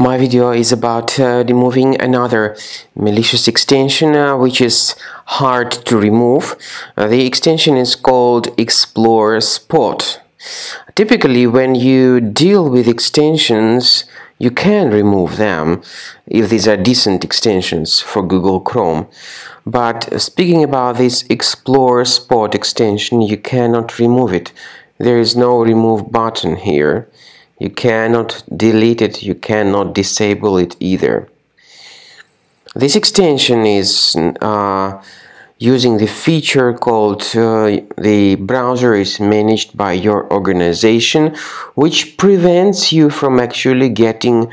My video is about uh, removing another malicious extension uh, which is hard to remove. Uh, the extension is called Explore Spot. Typically when you deal with extensions you can remove them if these are decent extensions for Google Chrome. But speaking about this Explore Spot extension you cannot remove it. There is no remove button here. You cannot delete it, you cannot disable it either. This extension is uh, using the feature called uh, the browser is managed by your organization which prevents you from actually getting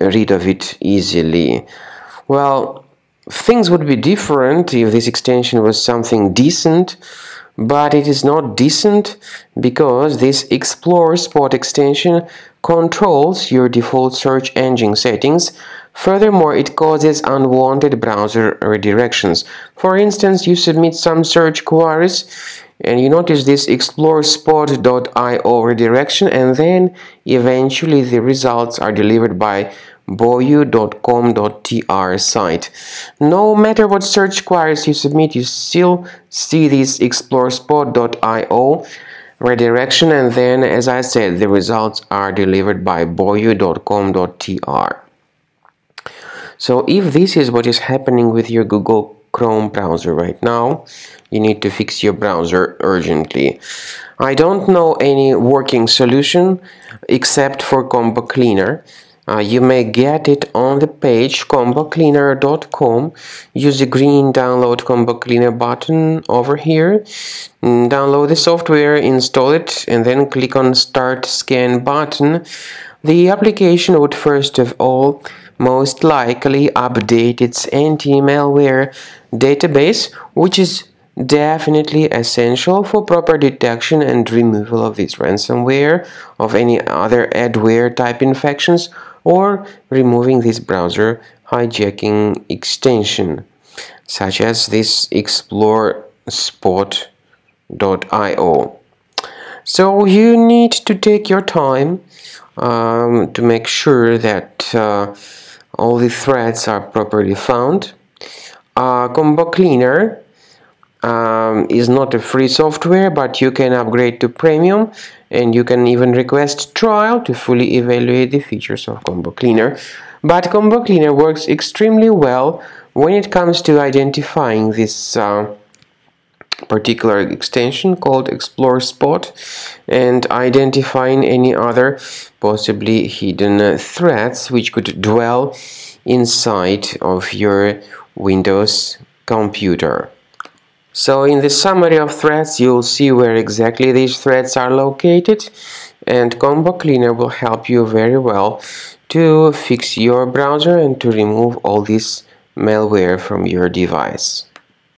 rid of it easily. Well, things would be different if this extension was something decent but it is not decent because this Explore Spot extension controls your default search engine settings. Furthermore, it causes unwanted browser redirections. For instance, you submit some search queries and you notice this explorespot.io redirection and then eventually the results are delivered by boyu.com.tr site. No matter what search queries you submit, you still see this explorespot.io redirection and then as I said the results are delivered by boyu.com.tr. So if this is what is happening with your Google Chrome browser right now, you need to fix your browser urgently. I don't know any working solution except for Combo Cleaner. Uh, you may get it on the page combocleaner.com. Use the green download combo cleaner button over here. Mm, download the software, install it, and then click on start scan button. The application would first of all most likely update its anti-malware database, which is definitely essential for proper detection and removal of this ransomware, of any other adware type infections, or removing this browser hijacking extension, such as this explore spot.io. So you need to take your time um, to make sure that uh, all the threads are properly found. Uh, Combo Cleaner um, is not a free software but you can upgrade to premium and you can even request trial to fully evaluate the features of combo cleaner but combo cleaner works extremely well when it comes to identifying this uh, particular extension called explore spot and identifying any other possibly hidden uh, threats which could dwell inside of your Windows computer. So in the summary of threads, you'll see where exactly these threads are located and Combo Cleaner will help you very well to fix your browser and to remove all this malware from your device.